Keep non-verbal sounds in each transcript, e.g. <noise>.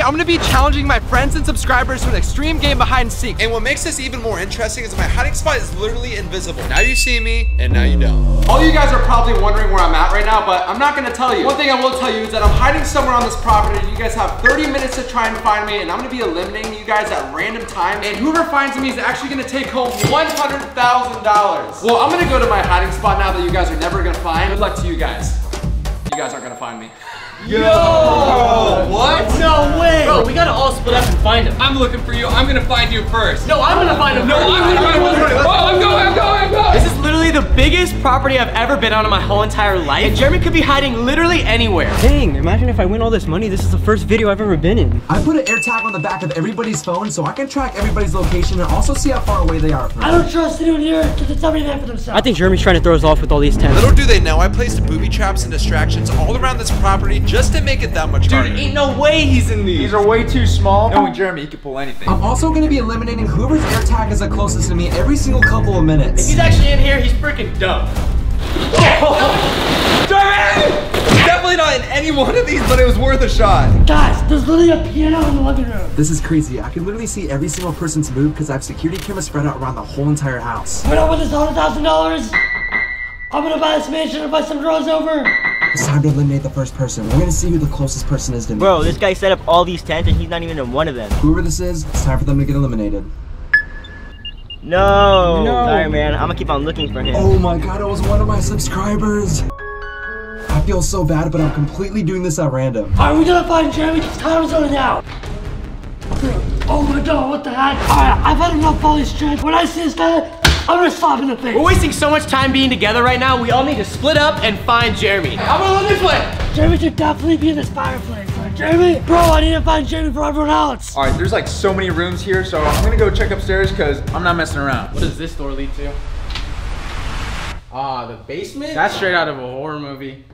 Today, I'm gonna be challenging my friends and subscribers to an extreme game of hide and seek. And what makes this even more interesting is my hiding spot is literally invisible. Now you see me, and now you don't. All you guys are probably wondering where I'm at right now, but I'm not gonna tell you. One thing I will tell you is that I'm hiding somewhere on this property. You guys have 30 minutes to try and find me, and I'm gonna be eliminating you guys at random times. And whoever finds me is actually gonna take home $100,000. Well, I'm gonna go to my hiding spot now that you guys are never gonna find. Good luck to you guys. You guys aren't gonna find me. <laughs> Yo! What? No way! Bro, we gotta all split up and find him. I'm looking for you. I'm gonna find you first. No, I'm gonna find him. No, I'm gonna find you first. Oh, I'm going, I'm going, I'm going. This is literally the biggest property I've ever been on in my whole entire life. And Jeremy could be hiding literally anywhere. Dang, imagine if I win all this money. This is the first video I've ever been in. I put an air tag on the back of everybody's phone so I can track everybody's location and also see how far away they are from me. I don't trust anyone here because it's somebody there for themselves. I think Jeremy's trying to throw us off with all these tents. Little do they know, I placed booby traps and distractions all around this property just to make it that much harder. Dude, ain't no way he's in these. These are way too small. Knowing Jeremy, he could pull anything. I'm also going to be eliminating whoever's air tag is the closest to me every single couple of minutes. If he's actually in here, he's freaking dumb. <laughs> Jeremy! Definitely not in any one of these, but it was worth a shot. Guys, there's literally a piano in the living room. This is crazy. I can literally see every single person's move because I have security cameras spread out around the whole entire house. When I win this hundred thousand dollars, I'm gonna buy this mansion and buy some girls over. It's time to eliminate the first person. We're going to see who the closest person is to me. Bro, this guy set up all these tents and he's not even in one of them. Whoever this is, it's time for them to get eliminated. No. no. Sorry, man. I'm gonna keep on looking for him. Oh my god, it was one of my subscribers. I feel so bad, but I'm completely doing this at random. Are we gonna find Jeremy? It's time is running out. Oh my god, what the heck? Alright, I've had enough all these tricks. When I see this guy, I'm gonna slap in the face. We're wasting so much time being together right now. We all need to split up and find Jeremy. I'm gonna look this way. Jeremy should definitely be in this fireplace. Like, Jeremy, bro, I need to find Jeremy for everyone else. All right, there's like so many rooms here, so I'm gonna go check upstairs because I'm not messing around. What does this door lead to? Ah, the basement? That's straight out of a horror movie.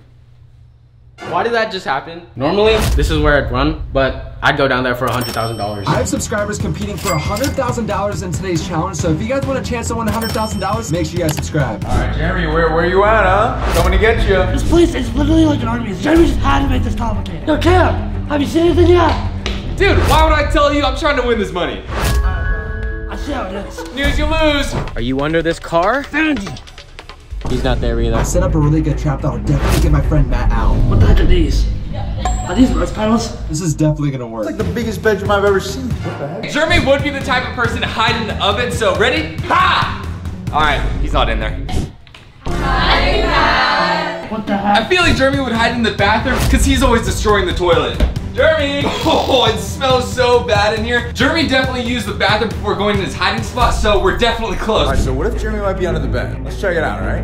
Why did that just happen? Normally, this is where I'd run, but I'd go down there for $100,000. I have subscribers competing for $100,000 in today's challenge, so if you guys want a chance to win $100,000, make sure you guys subscribe. All right, Jeremy, where, where you at, huh? Coming to get you. This place is literally like an army. Jeremy just had to make this complicated. Yo, Cam, have you seen anything yet? Dude, why would I tell you I'm trying to win this money? I see how it is. News you lose. Are you under this car? Sandy. He's not there either. I set up a really good trap that'll definitely get my friend Matt out. What the heck are these? Are these rose panels? This is definitely gonna work. It's like the biggest bedroom I've ever seen. What the heck? Jeremy would be the type of person to hide in the oven, so ready? Ha! All right, he's not in there. What the heck? I feel like Jeremy would hide in the bathroom because he's always destroying the toilet. Jeremy! <laughs> Oh, it smells so bad in here. Jeremy definitely used the bathroom before going to his hiding spot, so we're definitely close. All right, so what if Jeremy might be under the bed? Let's check it out, all right?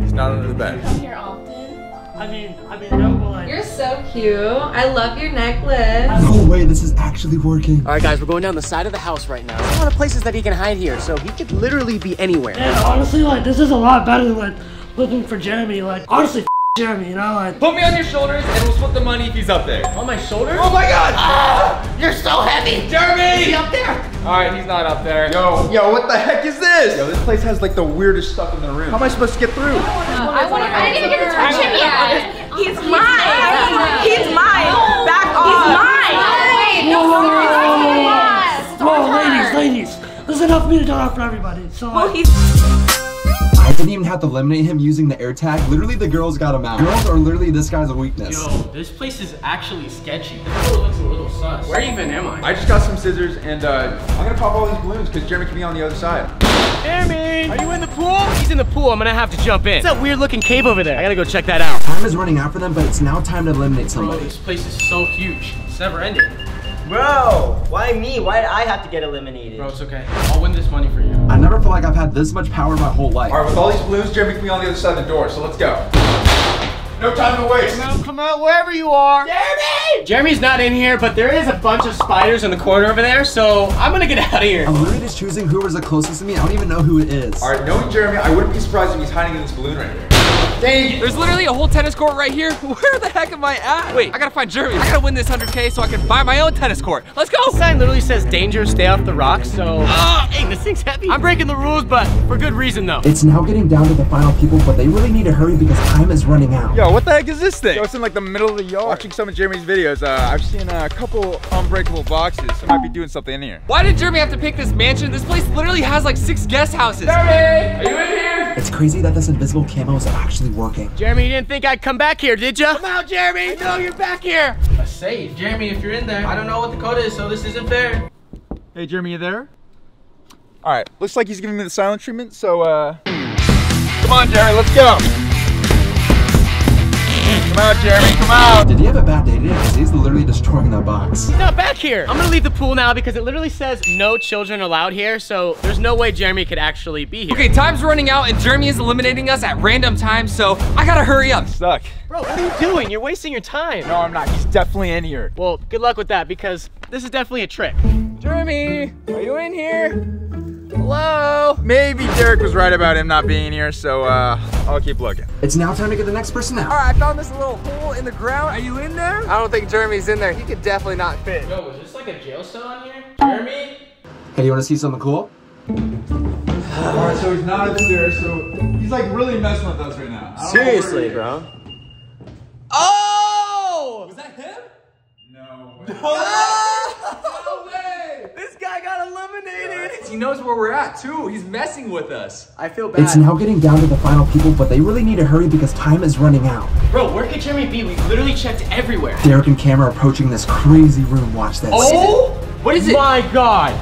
He's not under the bed. Come here often. I mean, I mean, no, but. You're so cute. I love your necklace. No way, this is actually working. All right, guys, we're going down the side of the house right now. There's a lot of places that he can hide here, so he could literally be anywhere. Man, honestly, like, this is a lot better than like looking for Jeremy. Like, honestly, f- Jeremy, you know, like. Put me on your shoulders and we'll split the money if he's up there. On my shoulder? Oh my god! Ah, you're so heavy! Jeremy! Is he up there? All right, he's not up there. Yo, yo, what the heck is this? Yo, this place has like the weirdest stuff in the room. How am I supposed to get through? I want to. I didn't even get to touch him yet. He's mine. He's mine. Back off. He's mine! No, Whoa, ladies, ladies. There's enough meat to go out for everybody. So, Well, like, he's. I didn't even have to eliminate him using the air tag. Literally, the girls got him out. Girls are literally this guy's a weakness. Yo, this place is actually sketchy. This door looks a little sus. Where even am I? I just got some scissors and uh, I'm gonna pop all these balloons because Jeremy can be on the other side. Jeremy! Are you in the pool? He's in the pool. I'm gonna have to jump in. It's that weird looking cave over there. I gotta go check that out. Time is running out for them, but it's now time to eliminate somebody. Bro, somebody. this place is so huge. It's never ending. Bro, why me? Why did I have to get eliminated? Bro, it's okay. I'll win this money for you. I never feel like I've had this much power my whole life. All right, with all these balloons, Jeremy can be on the other side of the door, so let's go. No time to waste. Now come out wherever you are. Jeremy! Jeremy's not in here, but there is a bunch of spiders in the corner over there, so I'm gonna get out of here. I'm literally just choosing whoever's the closest to me. I don't even know who it is. All right, knowing Jeremy, I wouldn't be surprised if he's hiding in this balloon right here. Dang. There's literally a whole tennis court right here. <laughs> Where the heck am I at? Wait, I gotta find Jeremy. I gotta win this 100K so I can buy my own tennis court. Let's go. The sign literally says danger, stay off the rocks, so. Ah! <gasps> <gasps> hey, this thing's heavy. I'm breaking the rules, but for good reason though. It's now getting down to the final people, but they really need to hurry because time is running out. Yo, what the heck is this thing? Yo, it's in like the middle of the yard. Watching some of Jeremy's videos, uh, I've seen uh, a couple unbreakable boxes. So I might be doing something in here. Why did Jeremy have to pick this mansion? This place literally has like six guest houses. Jeremy, are you in here? It's crazy that this invisible camo is actually working. Jeremy, you didn't think I'd come back here, did you? Come out, Jeremy. I know you're back here. A safe. Jeremy, if you're in there, I don't know what the code is, so this isn't fair. Hey, Jeremy, you there? All right, looks like he's giving me the silent treatment, so uh, come on, Jeremy, let's go. Come out, Jeremy, come out. Did he have a bad day today? Because he's literally destroying that box. He's not back here. I'm gonna leave the pool now because it literally says no children allowed here, so there's no way Jeremy could actually be here. Okay, time's running out and Jeremy is eliminating us at random times, so I gotta hurry up. Stuck. Bro, what are you doing? You're wasting your time. No, I'm not. He's definitely in here. Well, good luck with that because this is definitely a trick. Jeremy, are you in here? Hello? Maybe Derek was right about him not being here, so uh, I'll keep looking. It's now time to get the next person out. All right, I found this little hole in the ground. Are you in there? I don't think Jeremy's in there. He could definitely not fit. Yo, is this like a jail cell in here? Jeremy? Hey, you want to see something cool? All right, so he's not upstairs, so he's like really messing with us right now. I don't know Seriously, bro. Oh! Was that him? is. No. no way! This guy got eliminated. He knows where we're at too. He's messing with us. I feel bad. It's now getting down to the final people, but they really need to hurry because time is running out. Bro, where could Jeremy be? We've literally checked everywhere. Derek and Cam are approaching this crazy room. Watch this. Oh! What is it? My God!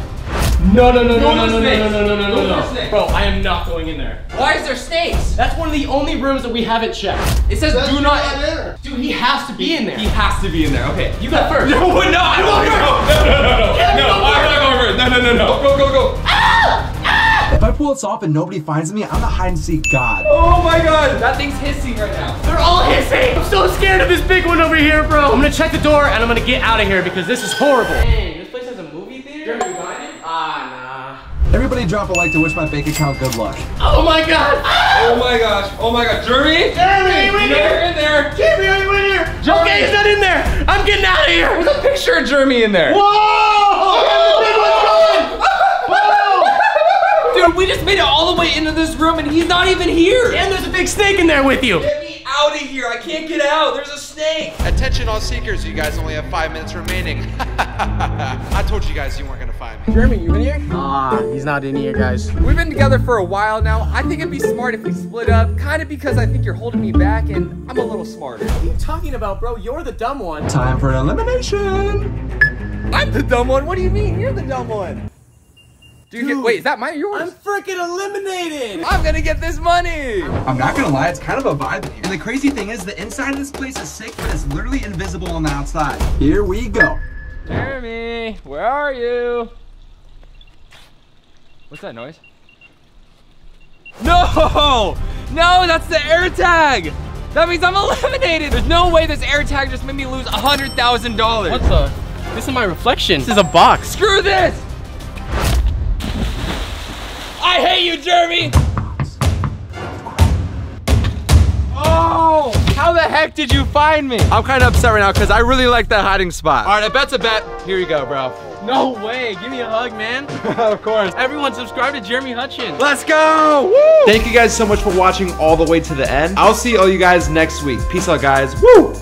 No, no, no, no, Go no, for no, no, snakes. no, no, no, no, Go no, for no. snakes. Bro, I am not going in there. Why is there snakes? That's one of the only rooms that we haven't checked. It says do not. Dude, he has to be in there. He has to be in there. Okay. You got first. No, no, I don't want to go. No, no, no, no, no. No, I'm not going first. No, no, no, no. Go, go, go. If I pull this off and nobody finds me, I'm the hide and seek god. Oh my God. That thing's hissing right now. They're all hissing. I'm so scared of this big one over here, bro. I'm gonna check the door and I'm gonna get out of here because this is horrible. Dang, this place has a movie theater? Jeremy, you got it? Ah, Everybody drop a like to wish my bank account good luck. Oh my God. Oh my gosh. Oh my God. Jeremy? Jeremy, we You're here. in there. Jeremy, are you in here? Okay, he's not in there. I'm getting out of here. There's a picture of Jeremy in there. Whoa! The big. Whoa! Dude, we just made it all the way into this room and he's not even here. And there's a big snake in there with you. Get me out of here. I can't get out. There's a snake. Attention all seekers, you guys only have five minutes remaining. <laughs> I told you guys you weren't gonna find me. Jeremy, you in here? Ah, he's not in here, guys. We've been together for a while now. I think it'd be smart if we split up, kind of because I think you're holding me back and I'm a little smarter. What are you talking about, bro? You're the dumb one. Time for an elimination. I'm the dumb one. What do you mean? You're the dumb one. Do you get, wait, is that mine or yours? I'm freaking eliminated. I'm gonna get this money. I'm not gonna lie, it's kind of a vibe here. And the crazy thing is, the inside of this place is sick, but it's literally invisible on the outside. Here we go. Jeremy, where are you? What's that noise? No! No, that's the air tag! That means I'm eliminated! There's no way this air tag just made me lose $100,000. What the? This is my reflection. This is a box. Screw this! I hate you, Jeremy! Oh! How the heck did you find me? I'm kind of upset right now because I really like that hiding spot. All right, I bet's a bet. Here you go, bro. No way. Give me a hug, man. <laughs> of course. Everyone subscribe to Jeremy Hutchins. Let's go! Woo! Thank you guys so much for watching all the way to the end. I'll see all you guys next week. Peace out, guys. Woo!